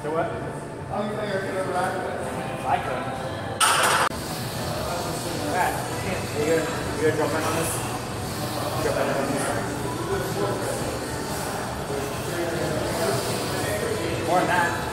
So what? How do you think I could it? I could. Matt, you gonna, you gonna drop in on this? Drop in on this. More than that.